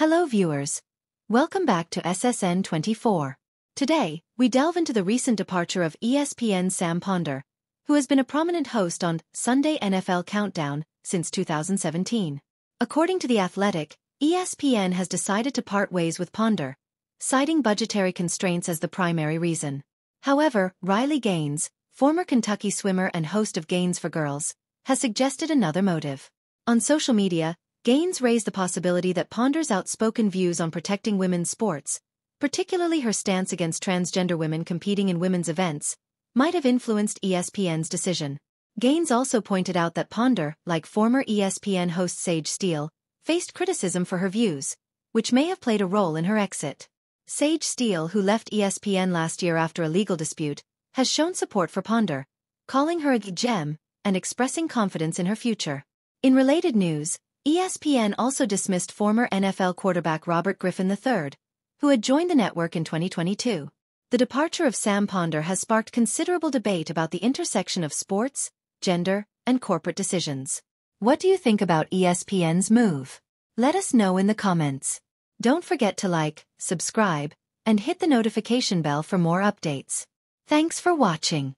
Hello viewers. Welcome back to SSN 24. Today, we delve into the recent departure of ESPN's Sam Ponder, who has been a prominent host on Sunday NFL Countdown since 2017. According to The Athletic, ESPN has decided to part ways with Ponder, citing budgetary constraints as the primary reason. However, Riley Gaines, former Kentucky swimmer and host of Gaines for Girls, has suggested another motive. On social media, Gaines raised the possibility that Ponder's outspoken views on protecting women's sports, particularly her stance against transgender women competing in women's events, might have influenced ESPN's decision. Gaines also pointed out that Ponder, like former ESPN host Sage Steele, faced criticism for her views, which may have played a role in her exit. Sage Steele, who left ESPN last year after a legal dispute, has shown support for Ponder, calling her a gem and expressing confidence in her future. In related news, ESPN also dismissed former NFL quarterback Robert Griffin III, who had joined the network in 2022. The departure of Sam Ponder has sparked considerable debate about the intersection of sports, gender, and corporate decisions. What do you think about ESPN's move? Let us know in the comments. Don't forget to like, subscribe, and hit the notification bell for more updates. Thanks for watching.